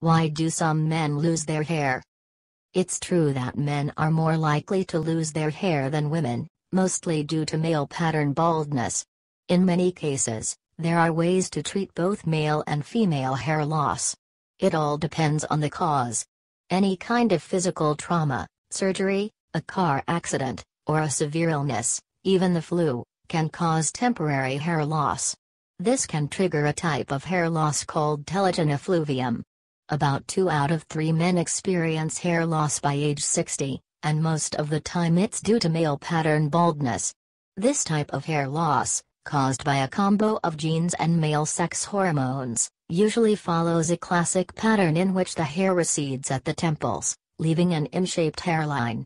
Why do some men lose their hair? It's true that men are more likely to lose their hair than women, mostly due to male pattern baldness. In many cases, there are ways to treat both male and female hair loss. It all depends on the cause. Any kind of physical trauma, surgery, a car accident, or a severe illness, even the flu, can cause temporary hair loss. This can trigger a type of hair loss called telogen effluvium. About 2 out of 3 men experience hair loss by age 60, and most of the time it's due to male pattern baldness. This type of hair loss, caused by a combo of genes and male sex hormones, usually follows a classic pattern in which the hair recedes at the temples, leaving an M-shaped hairline.